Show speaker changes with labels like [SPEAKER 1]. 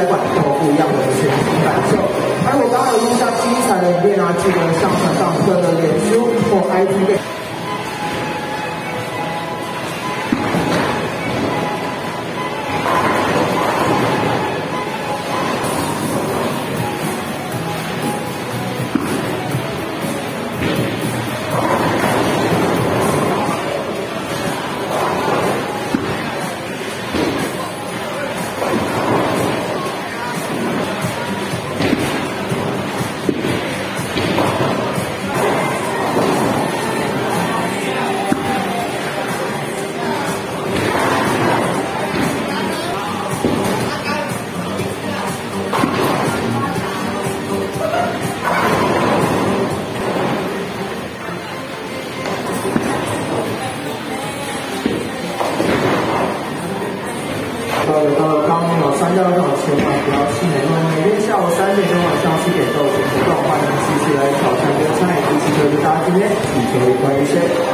[SPEAKER 1] 来馆都有不一样的全新感受。而我刚好录下精彩的影片啊，记得上传到各个脸书或 IG。到了刚刚有三到六千万，不要气馁。那么每天下午三点钟晚上七点到九点钟，欢迎继续来挑战这个菜，一起就是大家今天地球关于谁。